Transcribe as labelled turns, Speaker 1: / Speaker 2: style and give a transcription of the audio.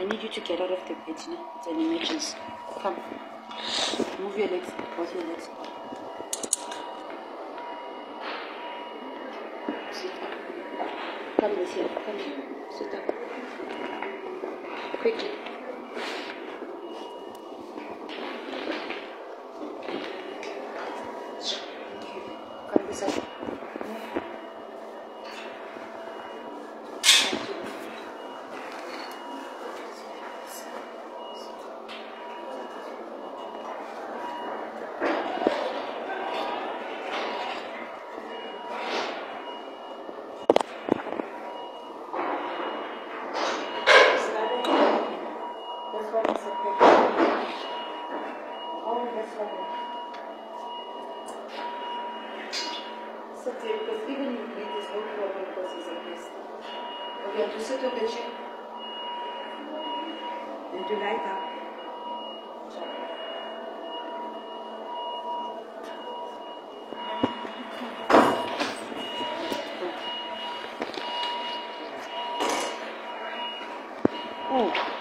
Speaker 1: I need you to get out of the bed now. It's an emergency. Come. Move your legs. Cross your legs. Sit up. Come this here. Come here. Sit up. Quickly. Come this side. This one is separate. Oh, this one. Sit there because even if bleed, there's no problem because he's a priest. Okay, to sit on the chair. And to lie down. Oh.